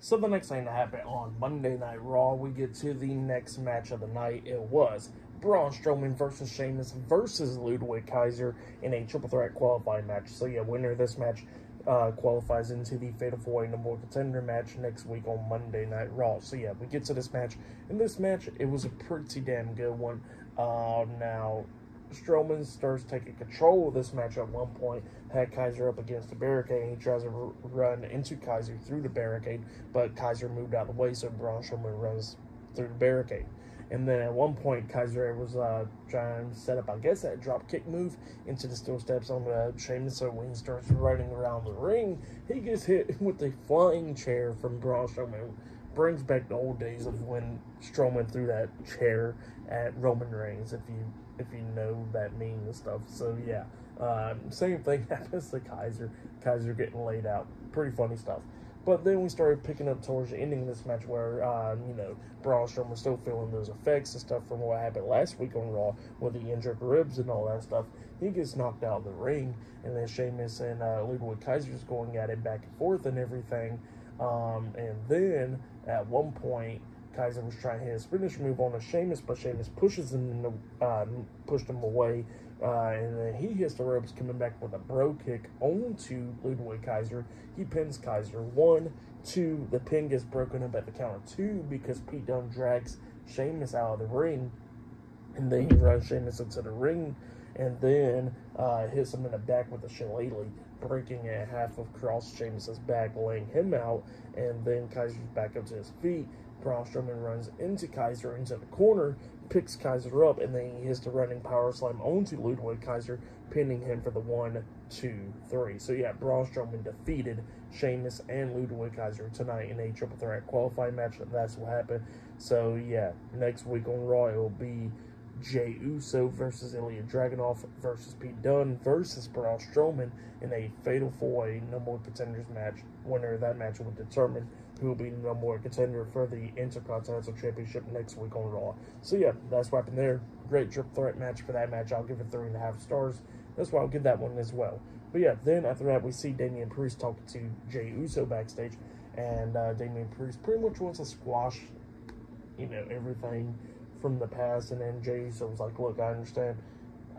So the next thing to happen on Monday Night Raw, we get to the next match of the night. It was Braun Strowman versus Sheamus versus Ludwig Kaiser in a triple threat qualifying match. So yeah, winner of this match uh, qualifies into the Fatal 4 Way Number One Contender match next week on Monday Night Raw. So yeah, we get to this match. In this match, it was a pretty damn good one. Uh, now, Strowman starts taking control of this match at one point, had Kaiser up against the barricade. and He tries to run into Kaiser through the barricade, but Kaiser moved out of the way, so Braun Strowman runs through the barricade. And then at one point, Kaiser was uh, trying to set up, I guess, that drop kick move into the steel steps on the Sheamus. So when he starts running around the ring, he gets hit with a flying chair from Braun Strowman. Brings back the old days of when Strowman threw that chair at Roman Reigns, if you if you know that meme and stuff. So yeah, um, same thing happens to Kaiser. Kaiser getting laid out. Pretty funny stuff. But then we started picking up towards the ending of this match where, um, you know, Braun was still feeling those effects and stuff from what happened last week on Raw with the injured ribs and all that stuff. He gets knocked out of the ring, and then Sheamus and uh, Ludwig Kaiser's going at it back and forth and everything. Um, and then at one point, Kaiser was trying his finish move on a Sheamus, but Sheamus pushes him, uh, pushed him away, uh, and then he hits the ropes, coming back with a Brogue Kick onto Ludwig Kaiser. He pins Kaiser one, two. The pin gets broken up at the count of two because Pete Dunne drags Sheamus out of the ring, and then he runs Sheamus into the ring, and then uh, hits him in the back with a shillelagh, breaking it half of Cross Sheamus's back, laying him out, and then Kaiser's back up to his feet. Braun Strowman runs into Kaiser into the corner, picks Kaiser up, and then he hits the running power slam onto Ludwig Kaiser, pinning him for the one, two, three. So yeah, Braun Strowman defeated Sheamus and Ludwig Kaiser tonight in a triple threat qualifying match. And that's what happened. So yeah, next week on Raw it will be Jey Uso versus Ilja Dragunov versus Pete Dunne versus Braun Strowman in a fatal four-way number one contenders match. Winner of that match will determine who will be the number one contender for the Intercontinental Championship next week on Raw. So yeah, that's what happened there. Great triple threat match for that match. I'll give it three and a half stars. That's why I'll give that one as well. But yeah, then after that we see Damian Priest talking to Jey Uso backstage, and uh, Damian Priest pretty much wants to squash, you know, everything from the past. And then Jey Uso was like, "Look, I understand.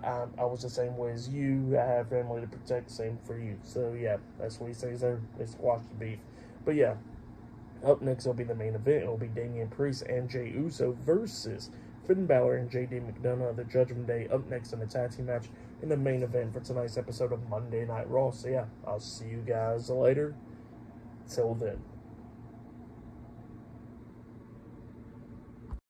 I, I was the same way as you. I have family to protect. Same for you." So yeah, that's what he says there. Squash the beef. But yeah, up next will be the main event. It'll be Damian Priest and Jey Uso versus Finn Balor and JD McDonagh. The Judgment Day up next in the tag team match in the main event for tonight's episode of Monday Night Raw. So yeah, I'll see you guys later. Till then.